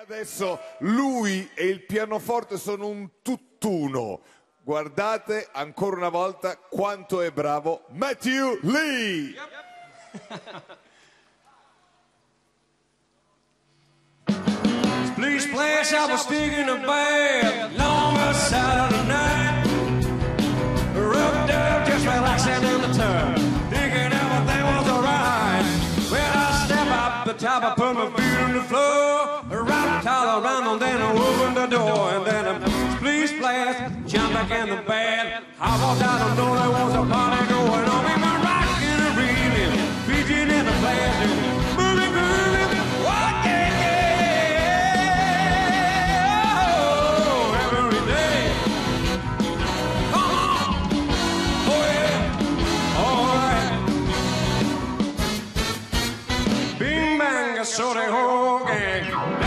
adesso lui e il pianoforte sono un tutt'uno. Guardate ancora una volta quanto è bravo Matthew Lee. Please place I was digging a bed long side of the night. Rubbed up just relaxing in the tub, thinking everything was alright. When I step up the top, I put my feet on the floor. towel around and then I opened the door and then a please blast. jumped back in the bed. I walked out and know there was a party going on. Me, my rockin' and reeling, beating in the flashing, moving, grooving, walking, yeah, every day. Come on, oh yeah, all right. Bing bang, a ho gang.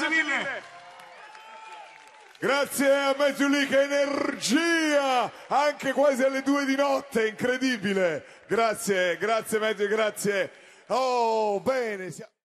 Grazie mille. Grazie a Mezzuli che energia, anche quasi alle due di notte, incredibile. Grazie, grazie mezzo, grazie. Oh, bene.